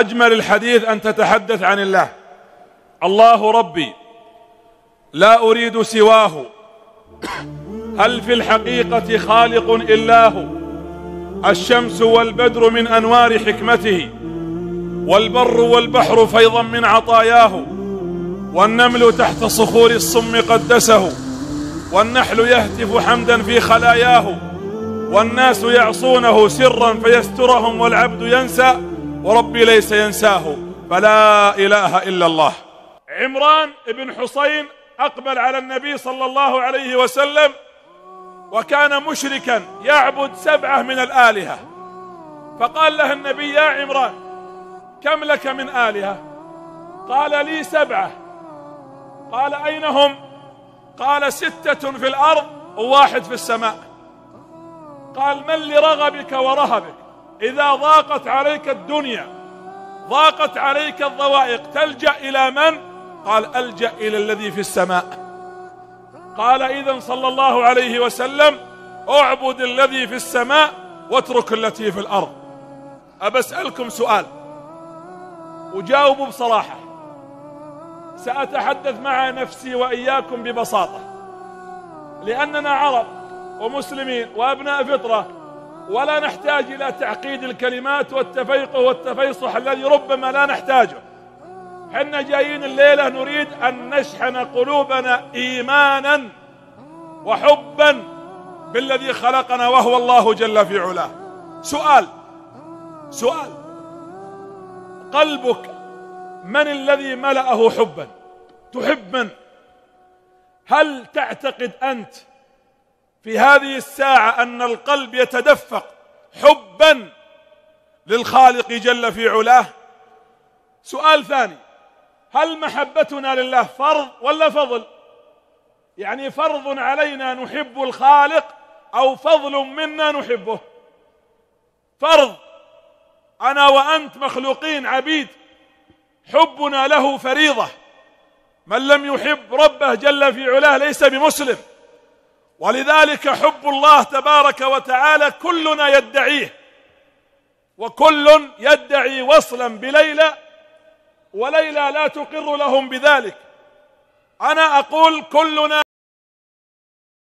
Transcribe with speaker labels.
Speaker 1: أجمل الحديث أن تتحدث عن الله. الله ربي لا أريد سواه. هل في الحقيقة خالق إلا هو؟ الشمس والبدر من أنوار حكمته والبر والبحر فيضا من عطاياه والنمل تحت صخور الصم قدسه والنحل يهتف حمدا في خلاياه والناس يعصونه سرا فيسترهم والعبد ينسى. وربي ليس ينساه. فلا إله إلا الله. عمران بن حسين أقبل على النبي صلى الله عليه وسلم وكان مشركا يعبد سبعة من الآلهة. فقال له النبي يا عمران كم لك من آلهة؟ قال لي سبعة. قال أين هم؟ قال ستة في الأرض وواحد في السماء. قال من لرغبك ورهبك؟ إذا ضاقت عليك الدنيا ضاقت عليك الضوائق تلجأ إلى من؟ قال ألجأ إلى الذي في السماء. قال إذا صلى الله عليه وسلم أعبد الذي في السماء واترك التي في الأرض. أبسألكم سؤال وجاوبوا بصراحة. سأتحدث مع نفسي وإياكم ببساطة لأننا عرب ومسلمين وأبناء فطرة. ولا نحتاج إلى تعقيد الكلمات والتفيقه والتفيصح الذي ربما لا نحتاجه. حنا جايين الليلة نريد أن نشحن قلوبنا إيمانا وحبا بالذي خلقنا وهو الله جل في علاه. سؤال سؤال قلبك من الذي ملأه حبا؟ تحب من؟ هل تعتقد أنت في هذه الساعة أن القلب يتدفق حبا للخالق جل في علاه. سؤال ثاني هل محبتنا لله فرض ولا فضل؟ يعني فرض علينا نحب الخالق أو فضل منا نحبه؟ فرض أنا وأنت مخلوقين عبيد حبنا له فريضة. من لم يحب ربه جل في علاه ليس بمسلم. ولذلك حب الله تبارك وتعالى كلنا يدعيه وكل يدعي وصلا بليلى وليلى لا تقر لهم بذلك. أنا أقول كلنا